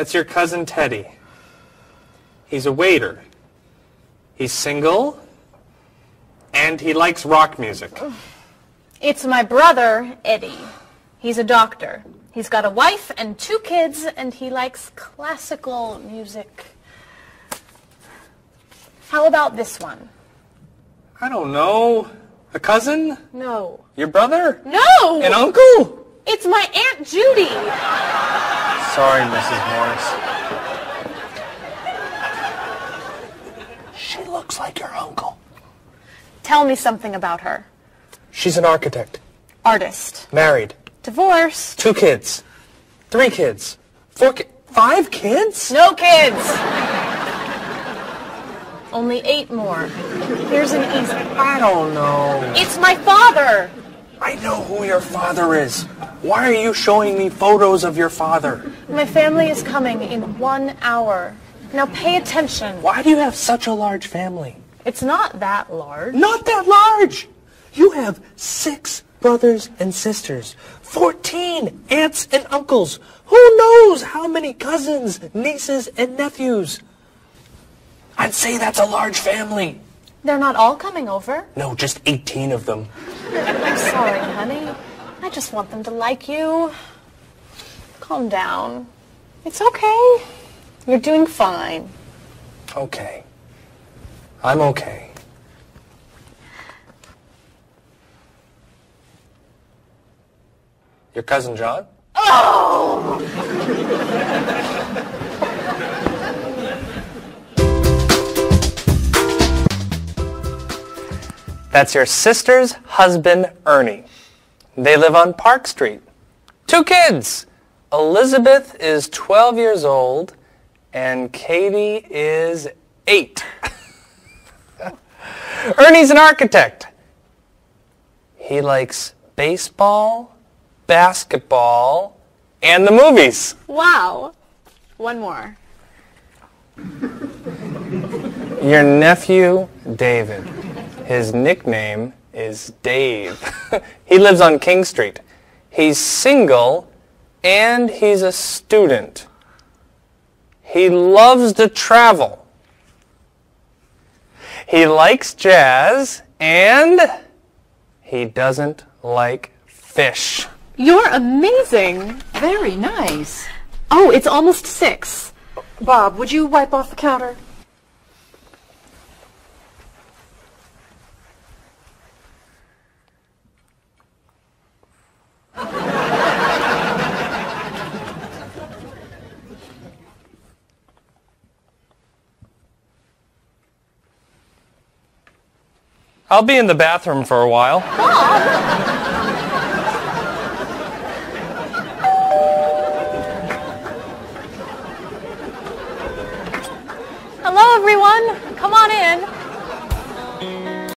That's your cousin Teddy. He's a waiter. He's single. And he likes rock music. It's my brother, Eddie. He's a doctor. He's got a wife and two kids, and he likes classical music. How about this one? I don't know. A cousin? No. Your brother? No! An uncle? It's my Aunt Judy. Sorry, Mrs. Morris. She looks like your uncle. Tell me something about her. She's an architect. Artist. Married. Divorced. Two kids. Three kids. Four ki- Five kids? No kids. Only eight more. Here's an easy. I don't know. It's my father. I know who your father is. Why are you showing me photos of your father? My family is coming in one hour. Now pay attention. Why do you have such a large family? It's not that large. Not that large. You have six brothers and sisters, 14 aunts and uncles. Who knows how many cousins, nieces, and nephews? I'd say that's a large family. They're not all coming over. No, just 18 of them. I'm sorry, honey. I just want them to like you. Calm down. It's okay. You're doing fine. Okay. I'm okay. Your cousin John? Oh! That's your sister's husband, Ernie. They live on Park Street. Two kids. Elizabeth is 12 years old and Katie is 8. Ernie's an architect. He likes baseball, basketball, and the movies. Wow. One more. Your nephew, David. His nickname is Dave. he lives on King Street. He's single and he's a student. He loves to travel. He likes jazz and he doesn't like fish. You're amazing. Very nice. Oh, it's almost six. Bob, would you wipe off the counter? I'll be in the bathroom for a while. Hello, everyone. Come on in.